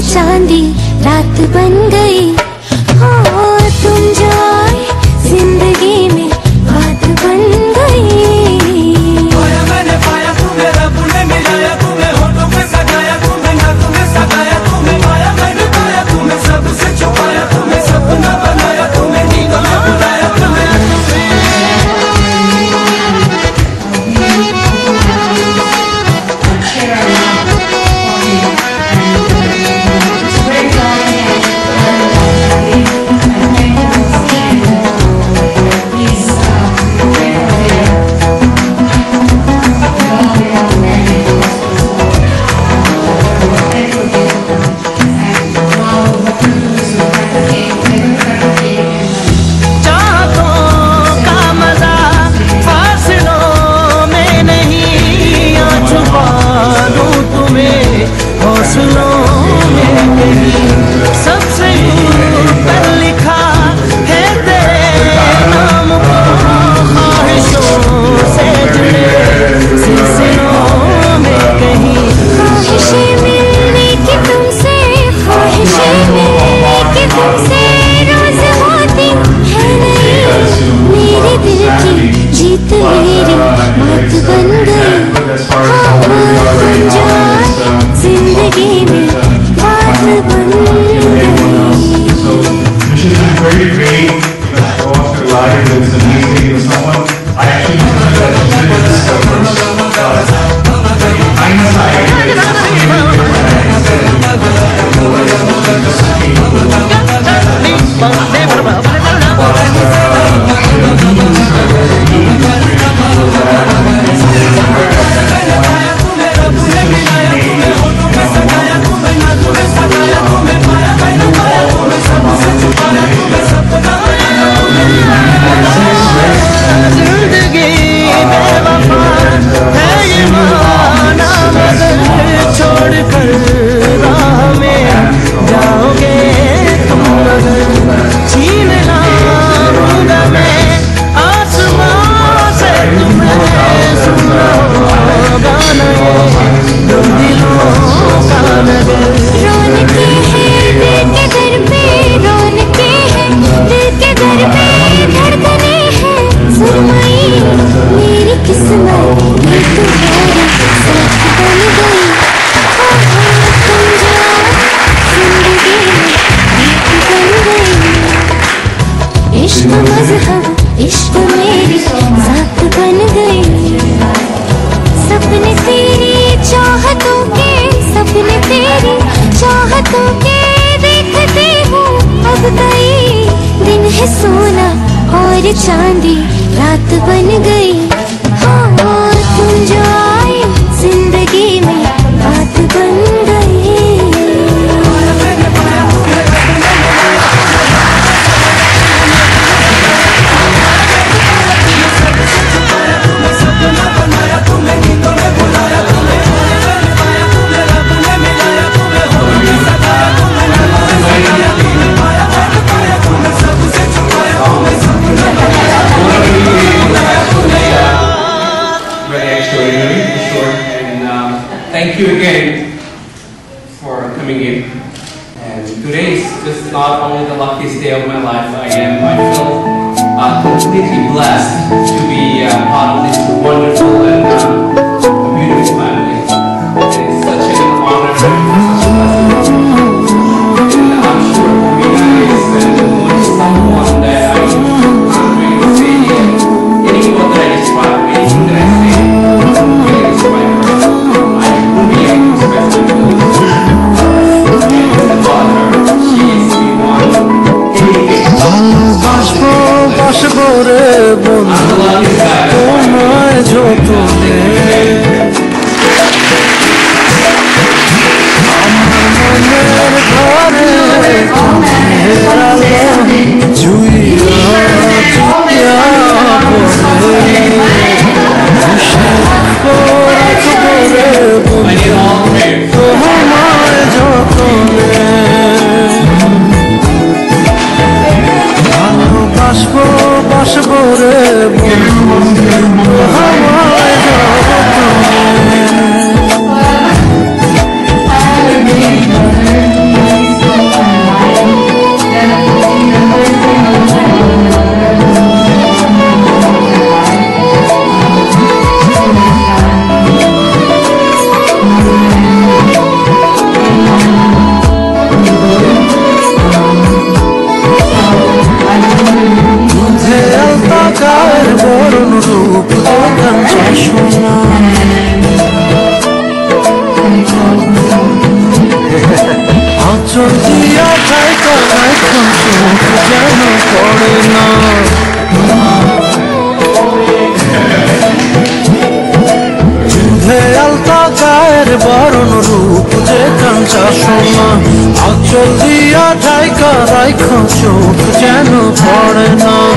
चांदी रात बन गई। हाँ और चांदी रात बन गई। Thank you again for coming in. And today is just not only the luckiest day of my life, I am, I feel uh, completely blessed to be uh, part of this wonderful and uh, beautiful family. çok dolu রাখো চোখ যেন পড়ে না।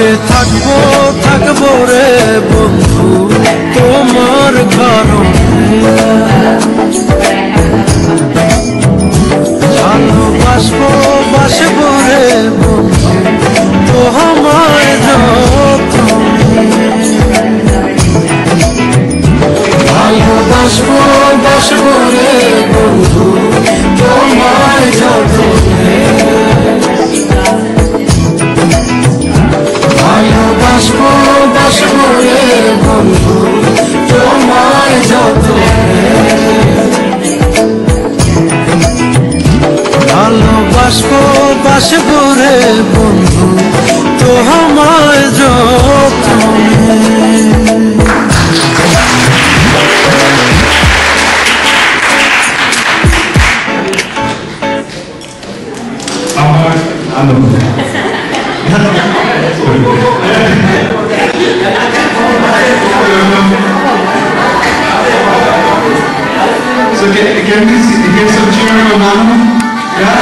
পাশে থাকব থাকব রে বন্ধু, তোমার কারণে। বাসবো বাসবো রে বন্ধু, তো ভালোবাসবো, বাসবো রে তোমার বন্ধু তোমার যত ভালোবাসবো বাসবো রে give, give me some cheering momentum. Yeah?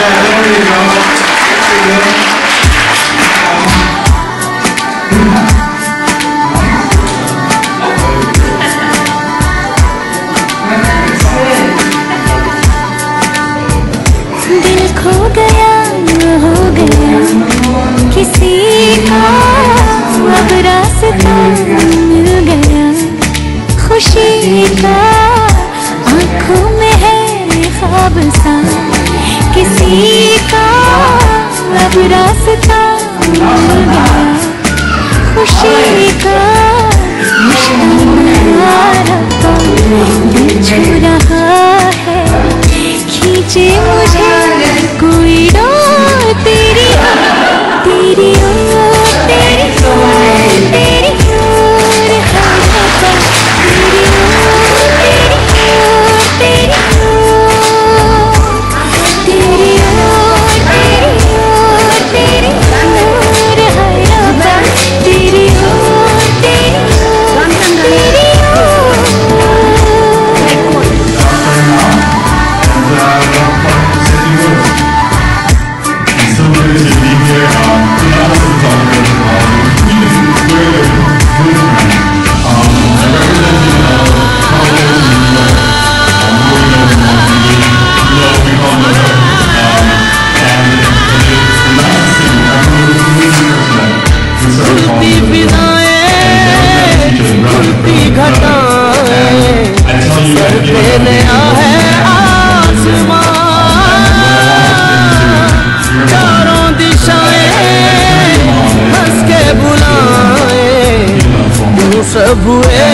Yeah, there you go. There you go. Children Subway